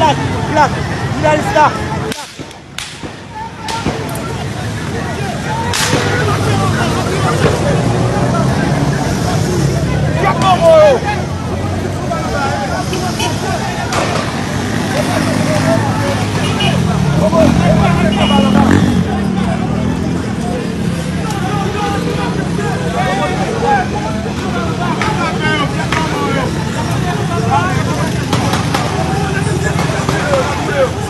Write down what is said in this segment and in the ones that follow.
Plak, plak, plak, plak, plak. you.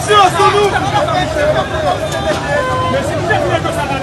silence de nous Mais c'est bien que ça va